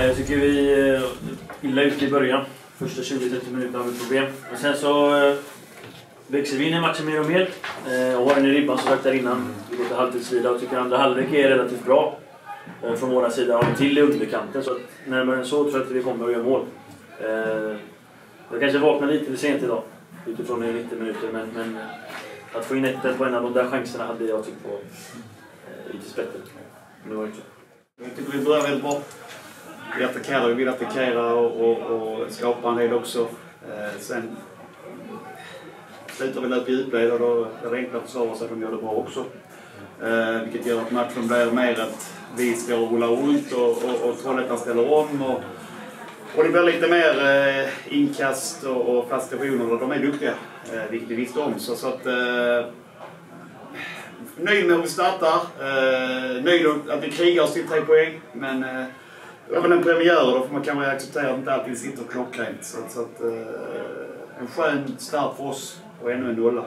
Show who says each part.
Speaker 1: Ja, jag tycker vi är illa ute i början. Första 20-30 minuterna har vi problem. Men sen så eh, växer vi in i matchen mer och mer. Eh, och har den i ribban som sagt där innan. Vi går till halvtidsvila och tycker andra halvlek är relativt bra. Från vår sida har vi till i underkanten. Så att närmare än så tror jag inte vi kommer att göra mål. Jag kanske vaknade lite för sent idag. Utifrån 90 minuter. Men, men att få in 1 på en av de där chanserna hade jag tyckt var lite sprättet. Men det var inte så.
Speaker 2: Jag tycker vi börjar väldigt bra. Vi attackerar, vi vill attackera och, och, och skapa en del också. Eh, sen slutar vi löpa djupled och då är det enklare att försvara sig. De gör det bra också. Eh, vilket gör att matchen blir mer att vi ska rulla runt och, och, och Trollhättan ställer om. Och, och det blir lite mer eh, inkast och, och fast stationer. De är duktiga, eh, vilket vi visste om. Så, så att, eh, nöjd med hur vi startar. Eh, nöjd att vi krigar oss till tre poäng. Men eh, det var väl en premiär och då får man kanske acceptera att det inte alltid sitter klockrent. Så, så att, eh, en skön start för oss och ännu en nolla.